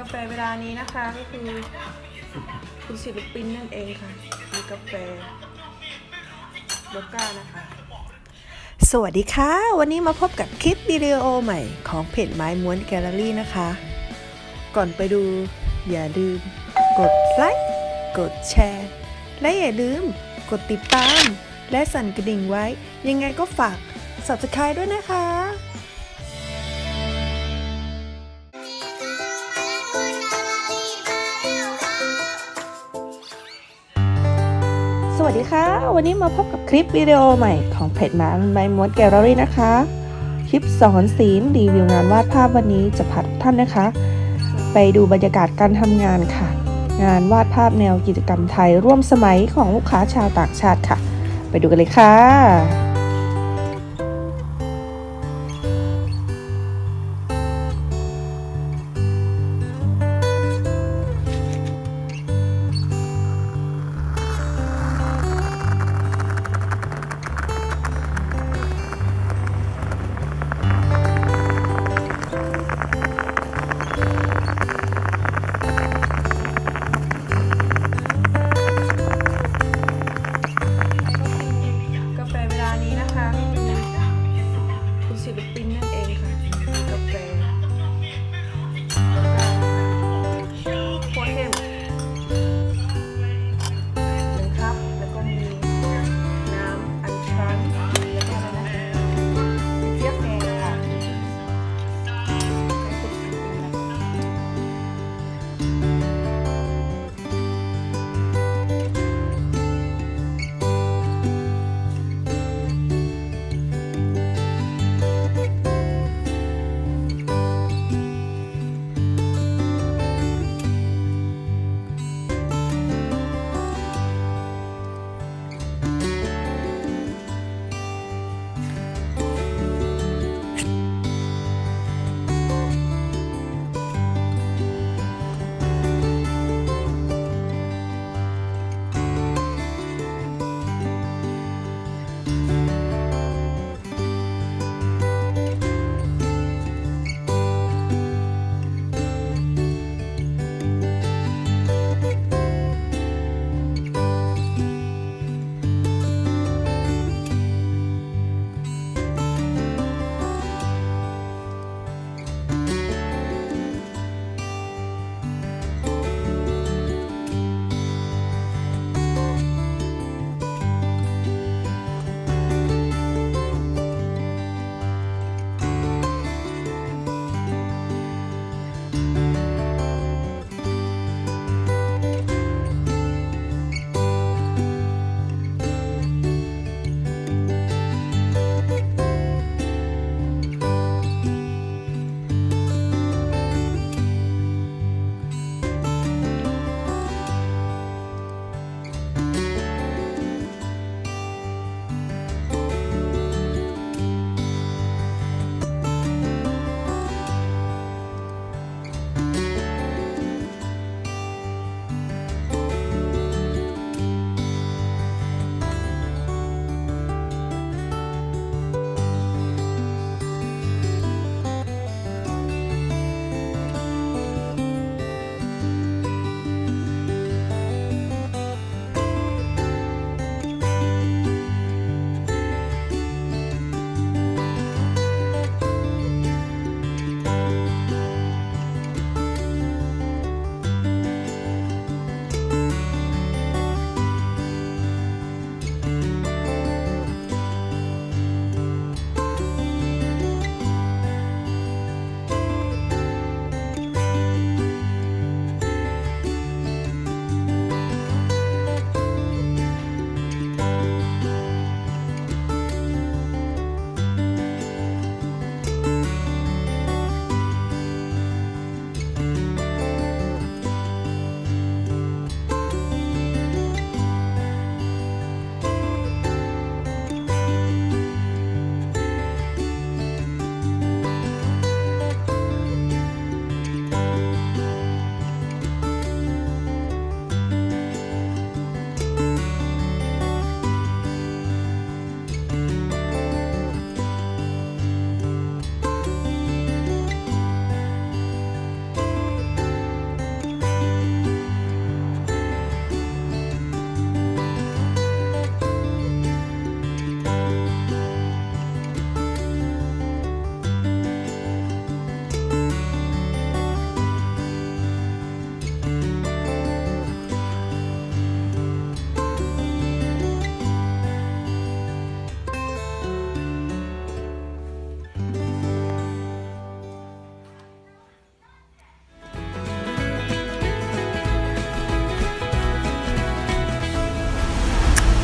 กาแฟเวลานี้นะคะก็คือคุณศิลปินนั่นเองค่ะมีกาแฟโลก้านะคะ สวัสดีค่ะ วันนี้มาพบกับคลิปวิดีโอใหม่ของเพจไม้ม้วนแกลเลอรี่นะคะ ก่อนไปดูอย่าลืมกดไลค์กดแชร์ และอย่าลืมกดติดตาม และสั่นกระดิ่งไว้ ยังไงก็ฝาก subscribe ด้วยนะคะ วัสดีค่ะ วันนี้มาพบกับคลิปวิดีโอใหม่ของเพจมันใบมดแกลเลอรี่นะคะ คลิปสอนศีลรีวิวงานวาดภาพวันนี้จะพาทุกท่านนะคะ ไปดูบรรยากาศการทำงานค่ะ งานวาดภาพแนวกิจกรรมไทยร่วมสมัยของลูกค้าชาวต่างชาติค่ะ ไปดูกันเลยค่ะ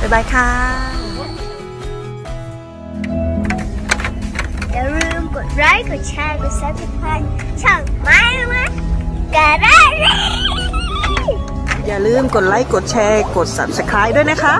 บ๊ายบายค่ะ อย่าลืมกดไลค์ กดแชร์ กด subscribe ช่องไม้มดกระไรอย่าลืมกดไลค์ กดแชร์ กด subscribe ด้วยนะคะ